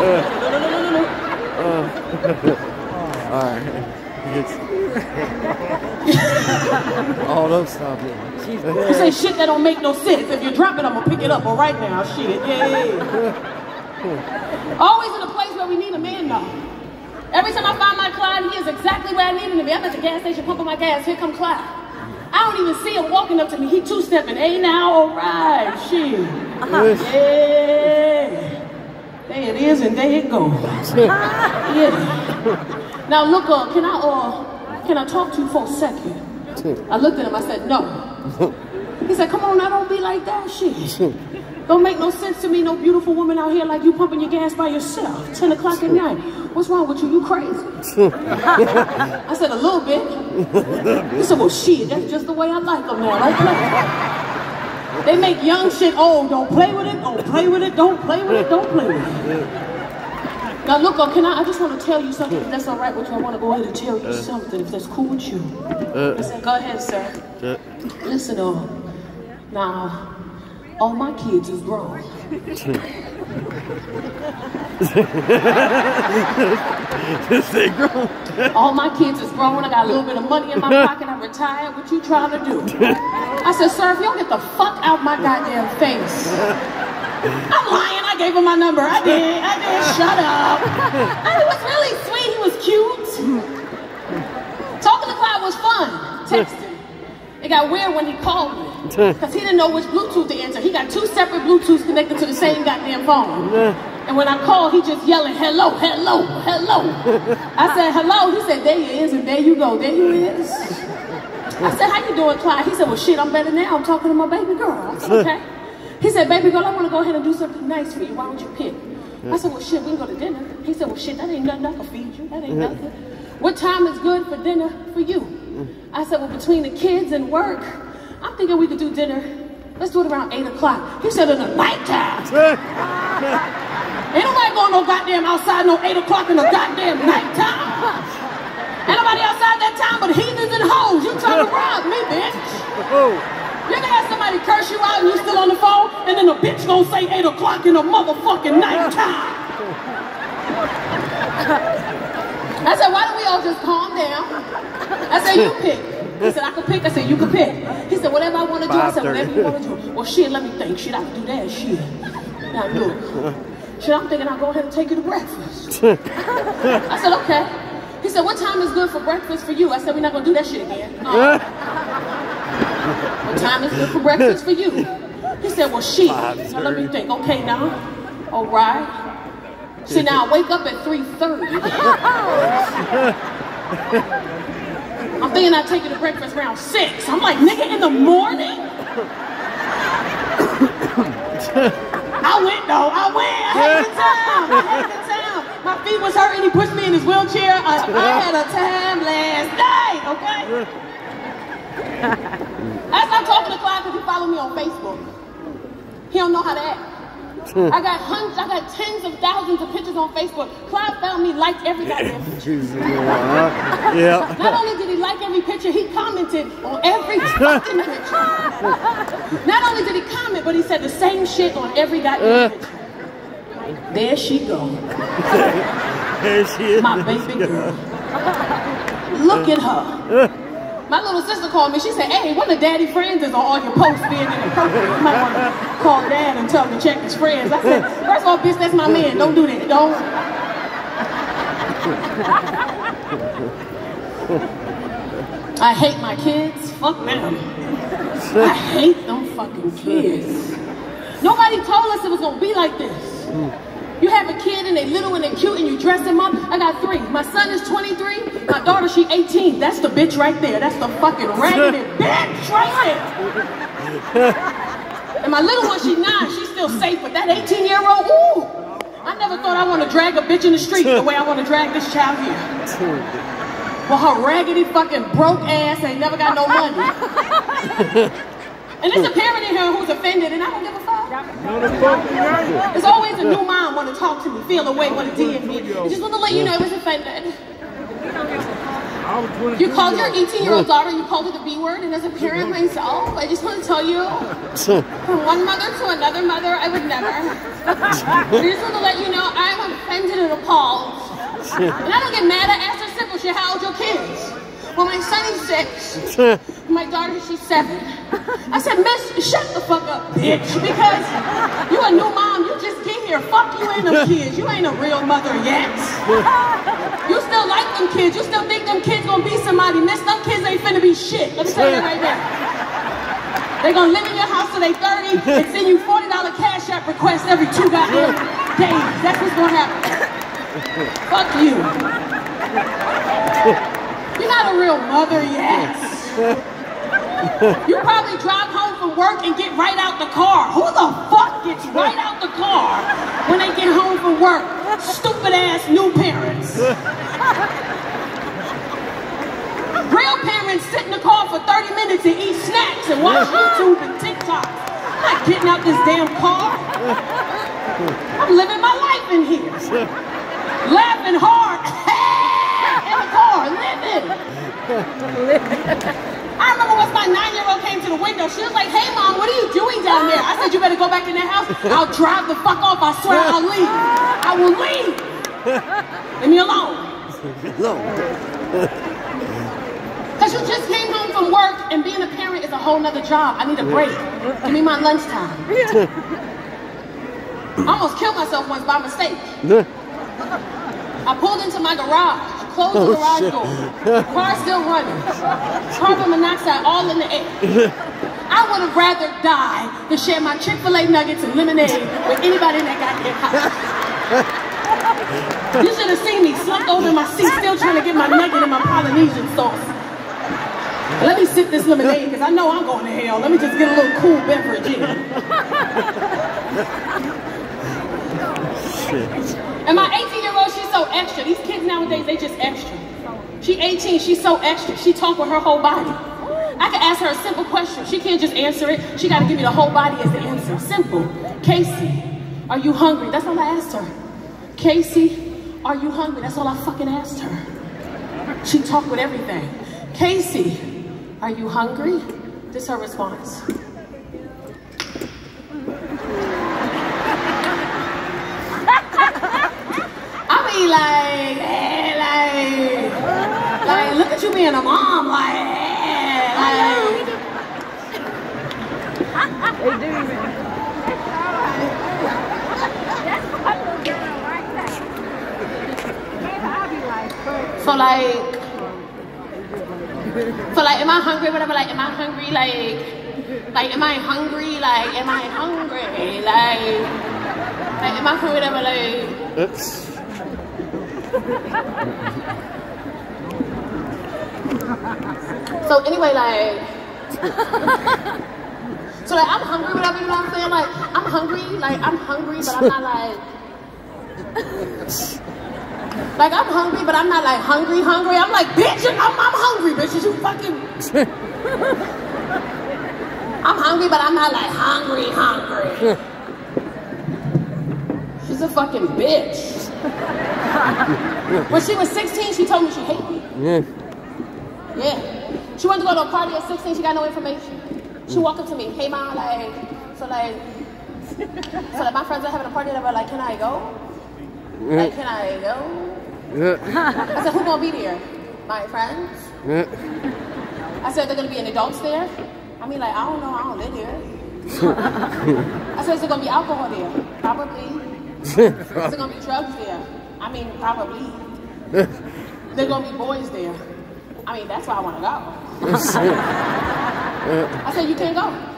no, no, no, no, no, no. All right. oh, don't stop it. You say shit that don't make no sense. If you drop it, I'm gonna pick it up. All right now, shit. Yeah, yeah, yeah. Always in a place where we need a man though. Every time I find my Clyde, he is exactly where I need him to be. I'm at the gas station pumping my gas. Here come Clyde. I don't even see him walking up to me. He two-stepping. Hey now, all right, shit. Uh-huh. Yeah. There it is, and there it goes. yeah. Now look, uh, can I, uh, can I talk to you for a second? I looked at him. I said, no. He said, come on I don't be like that shit. Don't make no sense to me, no beautiful woman out here like you pumping your gas by yourself, 10 o'clock at night. What's wrong with you? You crazy? I said, a little bit. He said, well, shit, that's just the way I like them now. Don't play. They make young shit old. Don't play with it. Don't play with it. Don't play with it. Don't play with it. Now look, uh, can I? I just want to tell you something. If that's all right with you, I want to go ahead and tell you something. If that's cool with you. I said, go ahead, sir. Listen, uh, now, all my kids is grown. Grown. All my kids is grown. I got a little bit of money in my pocket. I'm retired. What you trying to do? I said, sir, if you don't get the fuck out my goddamn face. I'm lying. I gave him my number. I did. I did. Shut up. And he was really sweet. He was cute. Talking to Clyde was fun. Texting. It got weird when he called me. Because he didn't know which Bluetooth to answer. He got two separate Bluetooths connected to the same goddamn phone. And when I called, he just yelling, hello, hello, hello. I said, hello. He said, there you is, and there you go. There you is. I said, how you doing, Clyde? He said, well, shit, I'm better now. I'm talking to my baby girl. I said, okay. He said, baby girl, I want to go ahead and do something nice for you. Why don't you pick? I said, well, shit, we can go to dinner. He said, well, shit, that ain't nothing I can feed you. That ain't nothing. What time is good for dinner for you? I said, well, between the kids and work, I'm thinking we could do dinner. Let's do it around 8 o'clock. He said, in the nighttime. Ain't nobody going no goddamn outside no 8 o'clock in the goddamn nighttime. Ain't nobody outside that time but heathens and hoes. You trying to rob me, bitch. You ever have somebody curse you out and you still on the phone, and then the bitch gonna say 8 o'clock in the motherfucking nighttime? I said, why don't we all just calm down? I said, you pick. He said, I can pick. I said, you can pick. He said, whatever I want to do. I said, whatever you want to do. Well, shit, let me think. Shit, I can do that. Shit. Now, look. Shit, I'm thinking I'll go ahead and take you to breakfast. I said, okay. He said, what time is good for breakfast for you? I said, we're not going to do that shit again. Uh, what time is good for breakfast for you? He said, well, shit. Now, let me think. Okay, now. All right. See, now I wake up at 3.30. I'm thinking I'll take you to breakfast around 6. I'm like, nigga, in the morning? I went, though. I went. I had a time. I had a good time. My feet was hurting. He pushed me in his wheelchair. I, I had a time last night, okay? As I stopped talking to Clyde because he followed me on Facebook. He don't know how to act. Mm. I got hundreds, I got tens of thousands of pictures on Facebook. Clyde found me, liked every goddamn picture. yeah. Not only did he like every picture, he commented on every fucking picture. Not only did he comment, but he said the same shit on every goddamn picture. Uh. There she go, There she is. my baby girl. Look at her. Uh. My little sister called me. She said, hey, one of daddy friends is on all your posts being inappropriate. You might want to call dad and tell him to check his friends. I said, first of all, bitch, that's my man. Don't do that. Don't. I hate my kids. Fuck them. I hate them fucking kids. Nobody told us it was gonna be like this. You have a kid and they little and they cute and you dress them up. I got three. My son is 23. My daughter, she 18. That's the bitch right there. That's the fucking raggedy bitch right there. And my little one, she nine. She's still safe, but that 18 year old, ooh. I never thought I want to drag a bitch in the street the way I want to drag this child here. Well, her raggedy fucking broke ass ain't never got no money. And there's a parent in here who's offended, and I don't give a fuck. There's always a new mom want to talk to me, feel the way, want to DM me. I just want to let you know I was offended. You called your 18 year old daughter, you called her the B word, and as a parent myself, I just want to tell you from one mother to another mother, I would never. I just want to let you know I'm offended. and appalled. And I don't get mad. at asked her simple shit, how old your kids? Well, my son is six. My daughter, she's seven. I said, Miss, shut the fuck up, bitch. Because you a new mom. You just get here. Fuck you and them kids. You ain't a real mother yet. You still like them kids. You still think them kids gonna be somebody. Miss, them kids ain't finna be shit. Let me tell you that right now. They gonna live in your house till they 30 and send you $40 cash app requests every two goddamn days. That's what's gonna happen. Fuck you. You're not a real mother yet. You probably drive home from work and get right out the car. Who the fuck gets right out the car when they get home from work? Stupid ass new parents. Real parents sit in the car for 30 minutes and eat snacks and watch YouTube and TikTok. I'm not getting out this damn car. I'm living my life in here. Laughing hard. in the car, living. I remember once my nine-year-old came to the window. She was like, hey, Mom, what are you doing down there? I said, you better go back in that house. I'll drive the fuck off. I swear I'll leave. I will leave. Leave me alone. No. Because you just came home from work and being a parent is a whole nother job. I need a break. Give me my lunchtime. I almost killed myself once by mistake. I pulled into my garage, closed the Oh, garage shit. door. Car still running. Carbon monoxide all in the air. I would have rather die than share my Chick-fil-A nuggets and lemonade with anybody in that goddamn house. You should have seen me slumped over in my seat, still trying to get my nugget and my Polynesian sauce. Let me sip this lemonade because I know I'm going to hell. Let me just get a little cool beverage in. Shit. And my 18 year old, she's so extra. These kids nowadays, they just extra. She 18, she's so extra. She talk with her whole body. I can ask her a simple question. She can't just answer it. She got to give me the whole body as the answer. Simple. Casey, are you hungry? That's all I asked her. Casey, are you hungry? That's all I fucking asked her. She talked with everything. Casey, are you hungry? This is her response. I mean, like, eh, like, like, look at you being a mom, like, eh, like. They do even. So like, so like, am I hungry? Whatever. Like, am I hungry? Like, like, am I hungry? Like, am I hungry? Like, like, am I hungry? Whatever. Like, It's, so anyway, like, so like, I'm hungry. Whatever. You know what I'm saying? Like, I'm hungry. Like, I'm hungry, but I'm not like. Like I'm hungry, but I'm not like hungry, hungry. I'm like, bitch, I'm, I'm hungry, bitch. You fucking. I'm hungry, but I'm not like hungry, hungry. She's a fucking bitch. when she was 16, she told me she hated me. yeah. Yeah. She wanted to go to a party at 16, she got no information. She mm. walked up to me, hey mom, like, so like, so like my friends are having a party, and they were like, can I go? Like, can I go? Yeah. I said, who gonna be there? My friends? Yeah. I said, they're gonna be an adults there? I mean, like, I don't know, I don't live here. I said, is there gonna be alcohol there? Probably. Is there gonna be drugs there? I mean, probably. There gonna be boys there. I mean, that's why I wanna go. I said, you can't go.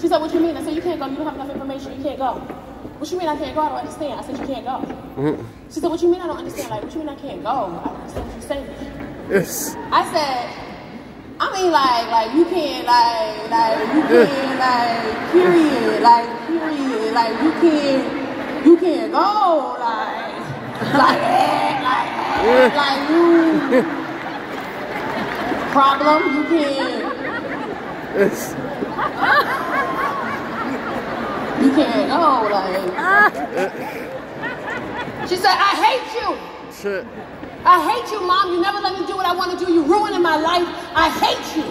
She said, what you mean? I said, you can't go. You don't have enough information. You can't go. What you mean I can't go? I don't understand. I said, you can't go. She said, what you mean I don't understand? Like, what you mean I can't go? I don't understand what you're saying. Yes. I said, I mean, like, like you can't, like, like you can't, like, period, like, period, like you can't, you can't go, like, like, like, eh, like you. Problem, you can't, Yes. You can't. Oh, like. Ah. She said, I hate you. Shit. I hate you, mom. You never let me do what I want to do. You ruining my life. I hate you.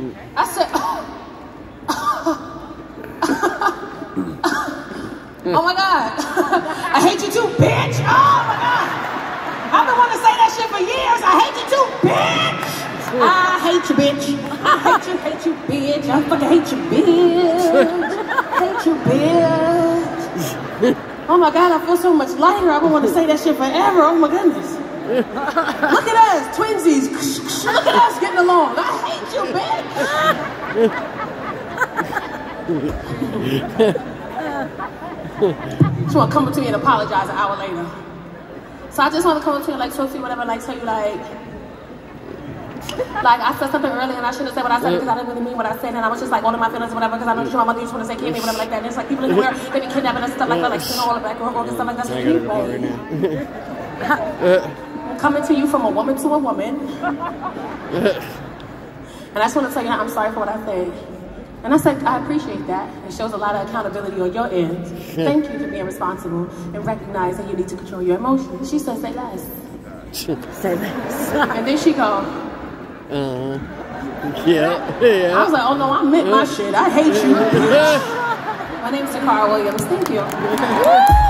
Mm. I said, oh. oh my God. I hate you too, bitch. Oh my God. I've been wanting to say that shit for years. I hate you too, bitch. I hate you, bitch. I hate you, hate you, bitch. I fucking hate you, bitch bitch. Oh my God, I feel so much lighter. I don't want to say that shit forever. Oh my goodness. Look at us, twinsies. Look at us getting along. I hate you, bitch. she want to come up to me and apologize an hour later. So I just want to come up to you like you, whatever, like tell you like, like I said something earlier and I shouldn't have said what I said because I didn't really mean what I said and I was just like owning my feelings or whatever because I know sure my mother used to want to say kill me whatever like that. And it's like people in here they be kidnapping and stuff like that, like you know all the back and stuff like that. So anyway, coming to you from a woman to a woman. And I just want to tell you I'm sorry for what I said. And I said, I appreciate that. It shows a lot of accountability on your end. Thank you for being responsible and recognizing you need to control your emotions. She said, say less. Say less. And then she go, Uh, yeah, yeah. I was like, oh no, I meant my shit. I hate you. My name's Takara Williams. Thank you.